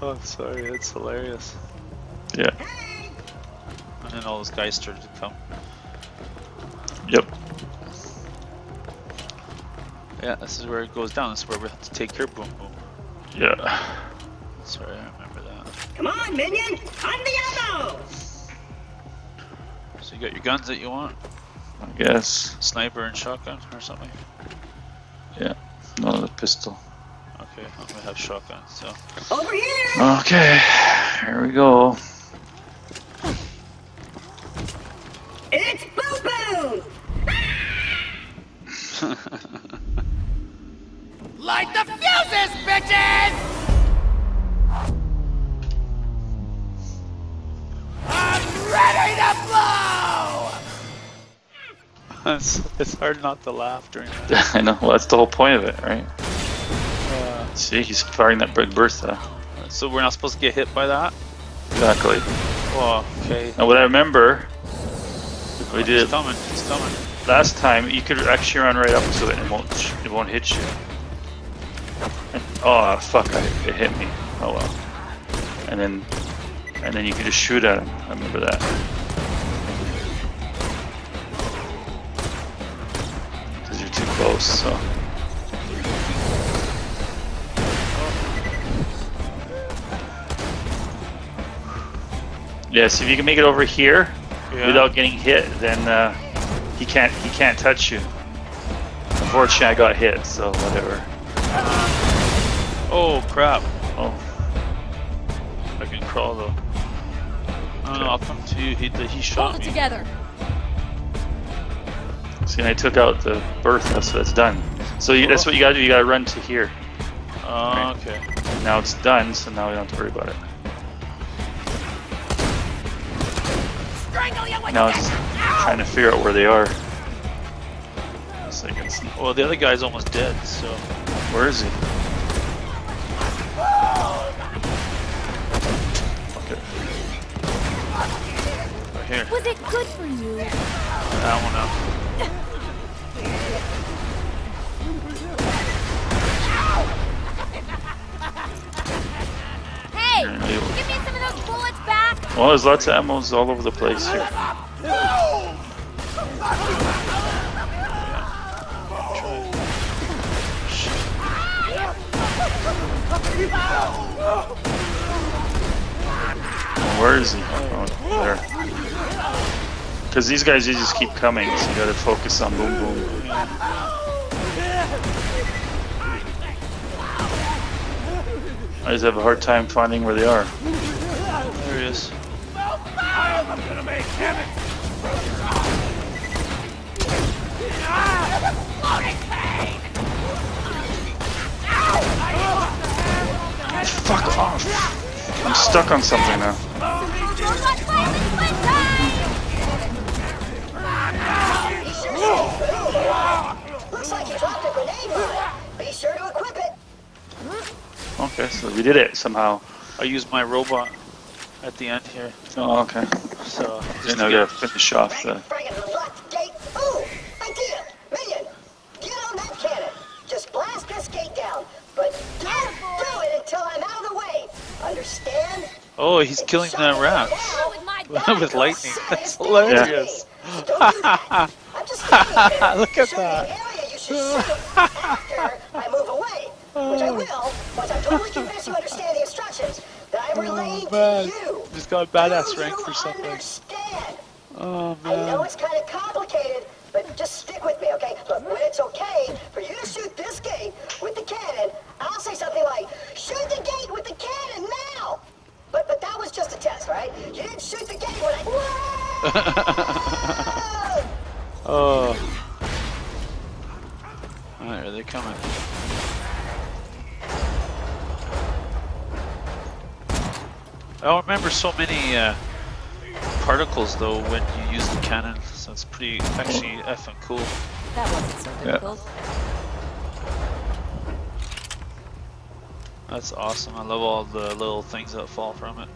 Oh, sorry, that's hilarious. Yeah. And then all those guys started to come. Yep. Yeah, this is where it goes down. This is where we have to take your boom boom. Yeah. Sorry, I remember that. Come on, minion! On the ammo! So you got your guns that you want? I guess. Sniper and shotgun or something? Yeah. No, the pistol. Okay, I'm gonna have shotgun, so. Over here! Okay. Here we go. It's Boo Boo! Light the fuses, bitches! I'm ready to blow! it's, it's hard not to laugh during that. I know. Well, that's the whole point of it, right? See, he's firing that big Bertha. so we're not supposed to get hit by that? Exactly. Oh, okay. Now, what I remember, we did It's coming, it's coming. last time. You could actually run right up to it and it won't it won't hit you. And, oh fuck! I, it hit me. Oh well. And then and then you could just shoot at him. I remember that. Because you're too close. So. Yeah, so if you can make it over here Yeah. without getting hit, then uh, he can't he can't touch you. Unfortunately, I got hit, so whatever. Oh, crap. Oh, I can crawl though. No, no, I'll come to you. He, he shot Hold it me. together. see, I took out the Bertha, so that's done. So you, that's what you gotta do. You gotta run to here. Oh, okay. Now it's done, so now we don't have to worry about it. Now it's trying to figure out where they are. I. Well, the other guy's almost dead, so. Where is he? Okay. Right here. Was it good for you? That one up. Hey, Here, maybe we'll- give me some bullets back. Well, there's lots of ammos all over the place here. Where is he? Oh, there. Because these guys, they just keep coming, so you gotta focus on boom boom. I just have a hard time finding where they are. There he is. I'm gonna make heaven! Fuck off! I'm stuck on something now. Robot fighting split time! Looks like you dropped a grenade. Be sure to equip it. Okay, so we did it somehow. I used my robot at the end here, Oh, okay. So Just just now to gotta get, finish off the. Friggin' the locked gate. Ooh, idea. Minion, get on that cannon. Just blast this gate down. But don't do it until I'm out of the way. Understand? oh, he's If killing that the it rats now, With with lightning. That's hilarious. me. Don't do that. I'm just standing Look at that. the area you should shoot after I move away. Which I will, once I'm totally convinced you understand the instructions that I'm oh, relaying Oh, man. to you. Got badass rank for something. Understand? Oh I know man. it's kind of complicated, but just stick with me, okay? Look, when it's okay for you to shoot this gate with the cannon, I'll say something like, shoot the gate with the cannon now! But but that was just a test, right? You didn't shoot the gate when I... Oh. Alright, are they coming? I don't remember so many uh, particles though when you use the cannon, so it's pretty actually effing cool. That wasn't so difficult. That's awesome. I love all the little things that fall from it.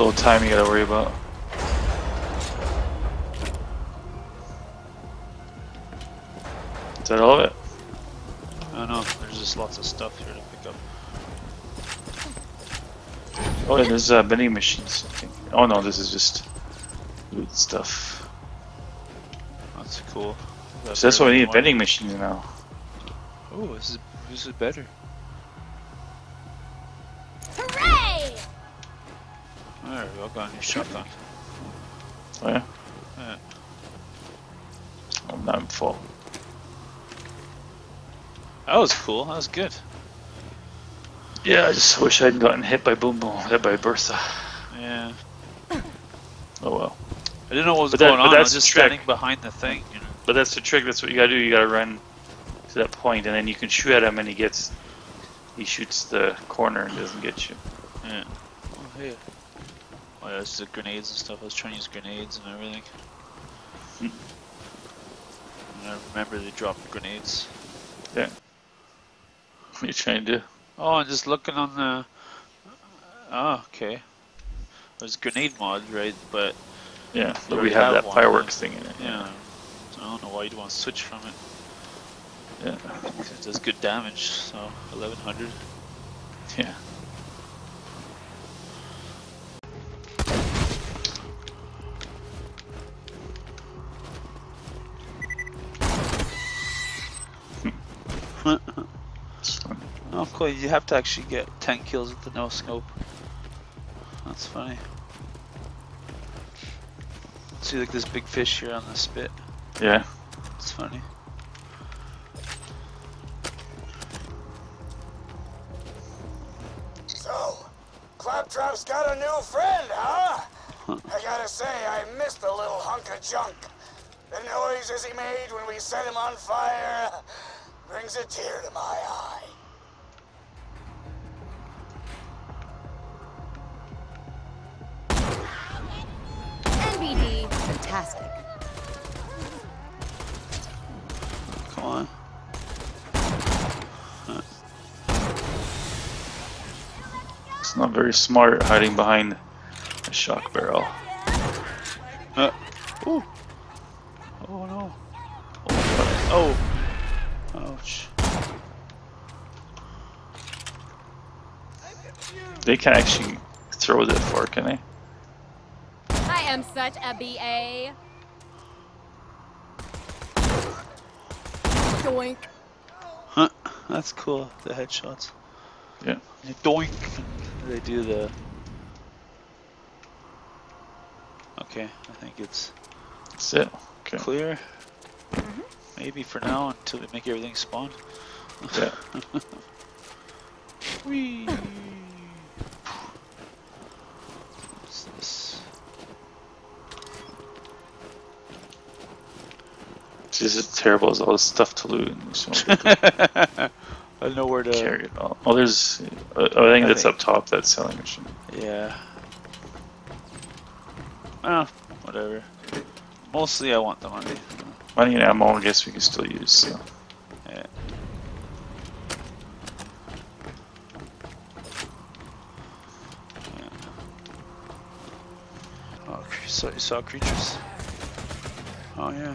It's just the reload time you gotta worry about. Is that all of it? I don't know. There's just lots of stuff here to pick up. Oh, yeah, there's uh, vending machines. Oh no, this is just loot stuff. That's cool. So that's why we need vending machines now. Oh, this is this is better. We go. Got a new shotgun. Oh yeah? Yeah. I'm full. That was cool. That was good. Yeah, I just wish I'd gotten hit by Boom Boom, hit by Bertha. Yeah. Oh well. I didn't know what was But going but on. I that's was just trick. standing behind the thing. You know. But that's the trick. That's what you gotta do. You gotta run to that point, and then you can shoot at him, and he gets, he shoots the corner and doesn't get you. Yeah. Oh, hey. Oh, yeah, it's the grenades and stuff. I was trying to use grenades and everything. Hmm. And I remember they dropped grenades. Yeah. What are you trying to do? Oh, I'm just looking on the. Oh, okay. There's grenade mod, right? But Yeah, but we have have that one, fireworks thing in it. yeah, I don't know why you'd want to switch from it. Yeah. It does good damage. So 1100. Yeah. You have to actually get 10 kills with the no scope. That's funny. See, like this big fish here on the spit. Yeah. It's funny. So, Claptrap's got a new friend, huh? I gotta say, I missed the little hunk of junk. The noises he made when we set him on fire brings a tear to my eye. Fantastic. Come on. It's not very smart hiding behind a shock barrel. Uh, ooh. Oh no. Oh. Ouch. They can actually throw that far, can they? I am such a BA. Doink. Huh. That's cool. The headshots. Yeah. Yeah, Doink. They do the. Okay, I think it's That's it. Okay. clear. Mm-hmm. Maybe for now until we make everything spawn. Yeah. Whee! It's just terrible as all this stuff to loot. and so many people I know where to. carry it all. Oh, there's. Uh, I think I that's think- up top. That selling machine. Yeah. Ah, whatever. Mostly I want the money. Money and ammo. I guess we can still use. So. Yeah. Oh, so you saw creatures. Oh yeah.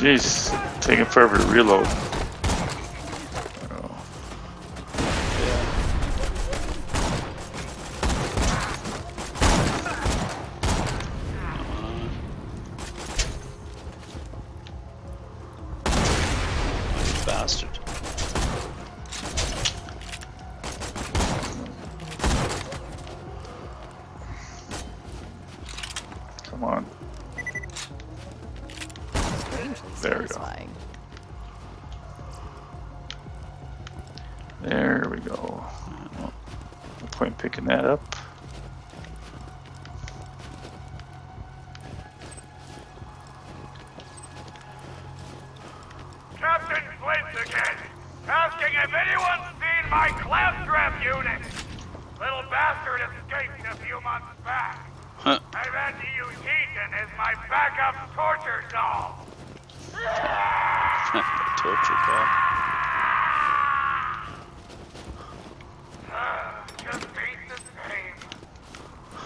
Jeez, taking forever to reload. Bastard. come on. Strangely There we go. There we go. No point picking that up.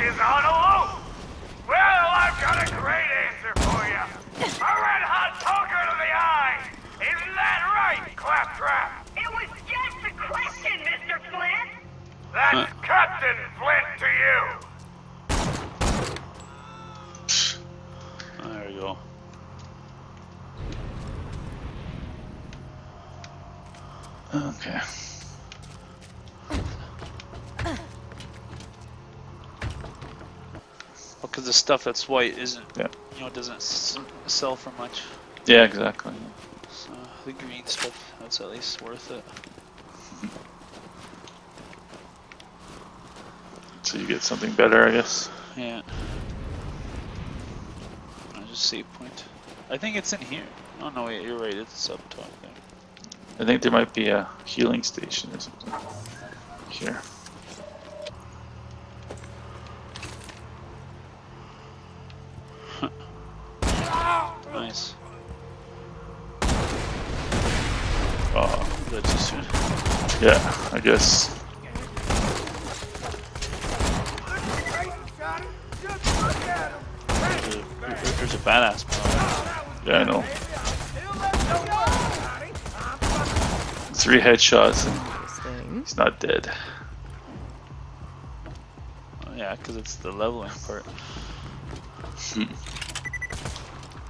messages on a loop. Well, I've got a great answer for you. A red-hot poker to the eye. Isn't that right, Claptrap? It was just a question, Mr. Flint. That's Captain Flint to you. There we go. Okay. Because the stuff that's white isn't, Yeah. you know, it doesn't s- sell for much. Yeah, exactly. So the green stuff, that's at least worth it. So you get something better, I guess. Yeah. I'll just save point. I think it's in here. Oh no, wait, you're right. It's up top there. I think there might be a healing station or something here. I guess. There's a, a badass mod. Yeah, I know. Three headshots and he's not dead. Oh, yeah, because it's the leveling part. Hmm.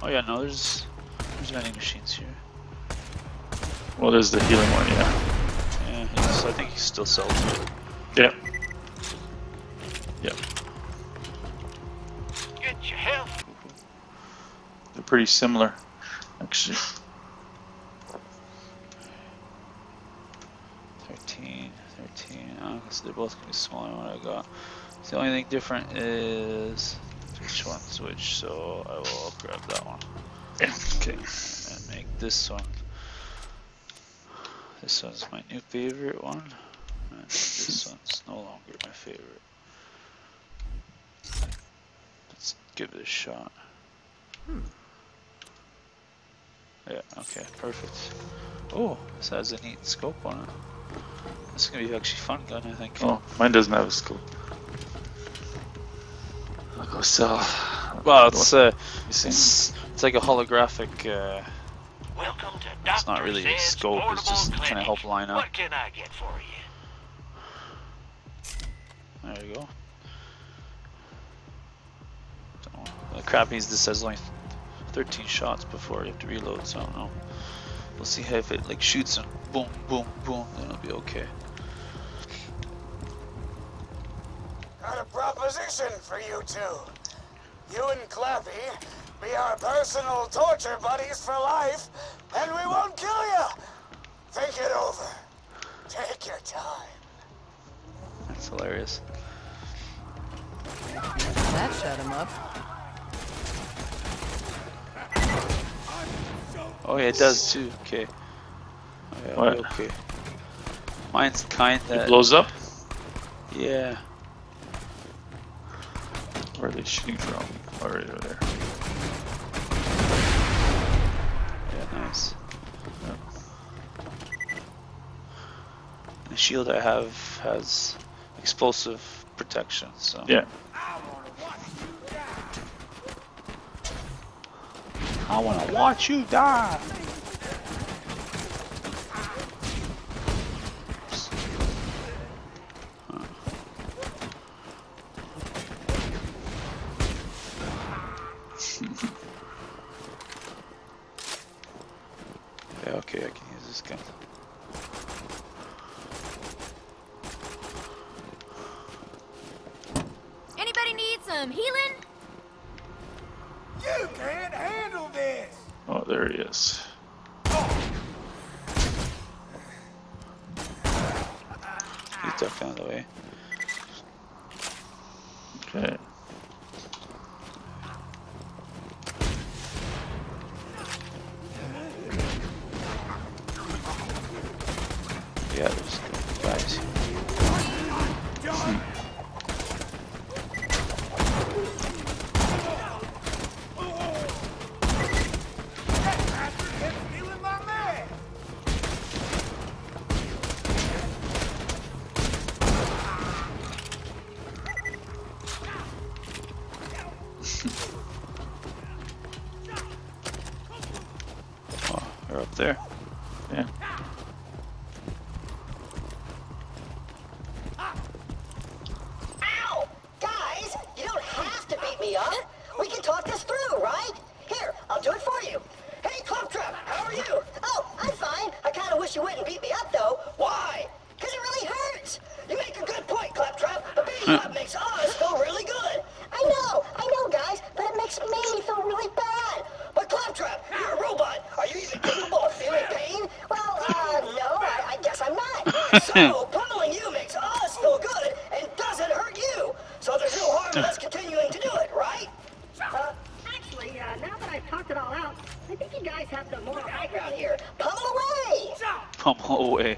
oh yeah, no, there's there's vending machines here. Well, there's the healing one, yeah. Yeah, he's, I think he still sells it. Yeah. Yep. Get your health. They're pretty similar, actually. 13, 13. Oh, so they're both gonna be smaller than what I got. So the only thing different is which one switch. So I will grab that one Yeah. Okay. and make this one. This one's my new favorite one, and this one's no longer my favorite. Let's give it a shot. Yeah, okay, perfect. Oh, this has a neat scope on it. This is gonna be actually fun gun, I think. Oh, mine doesn't have a scope. I'll go sell. Well, it's uh, it's, it's like a holographic. Uh, Welcome to It's not really a scope, it's just trying to help line up. What can I get for you? there you go. Don't know. The crappy is this has only 13 shots before you have to reload, so I don't know. We'll see how if it like shoots and boom, boom, boom, then it'll be okay. Got a proposition for you two. You and Clappy be our personal torture buddies for life, and we won't kill you! Think it over. Take your time. That's hilarious. That shut him up. Oh yeah, it does too. Okay. Oh, yeah, what? Okay. Mine's kinda. It blows up. Yeah. Where are they shooting from? Already right over there. shield I have has explosive protection, so. Yeah. I wanna watch you die! Okay. They're up there. Yeah. Everyone's continuing to do it, right? Uh, actually, uh, now that I've talked it all out, I think you guys have the moral high ground here. Pummel away! Pummel away.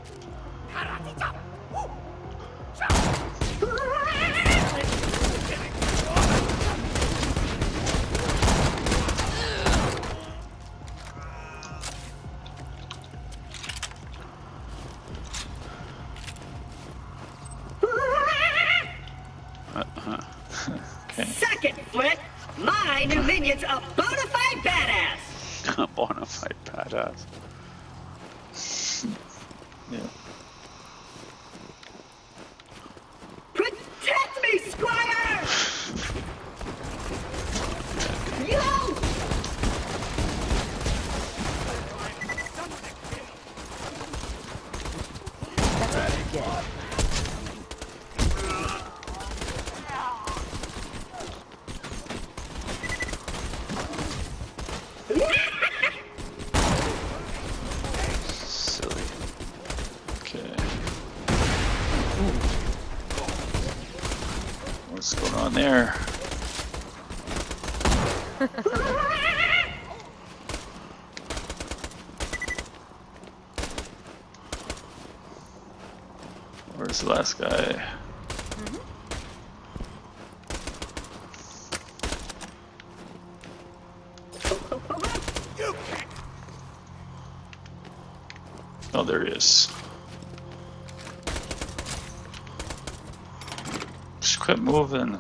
Where's the last guy? Mm-hmm. Oh, there he is. Just quit moving.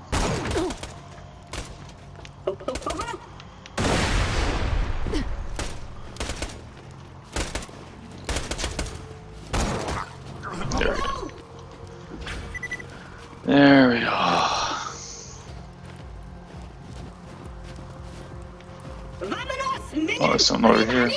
There we go. There we go. Oh, there's something over here.